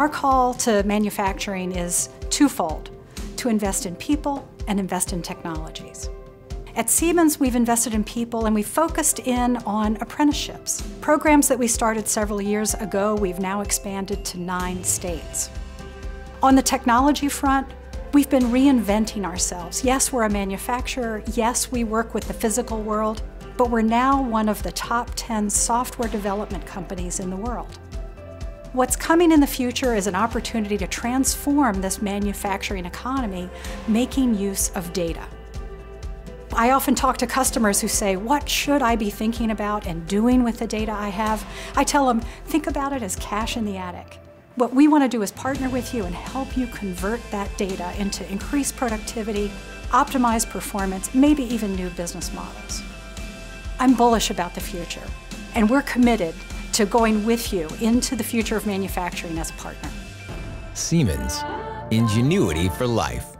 Our call to manufacturing is twofold to invest in people and invest in technologies. At Siemens, we've invested in people and we focused in on apprenticeships. Programs that we started several years ago, we've now expanded to nine states. On the technology front, we've been reinventing ourselves. Yes, we're a manufacturer. Yes, we work with the physical world, but we're now one of the top 10 software development companies in the world. What's coming in the future is an opportunity to transform this manufacturing economy, making use of data. I often talk to customers who say, What should I be thinking about and doing with the data I have? I tell them, Think about it as cash in the attic. What we want to do is partner with you and help you convert that data into increased productivity, optimized performance, maybe even new business models. I'm bullish about the future, and we're committed to going with you into the future of manufacturing as a partner. Siemens, ingenuity for life.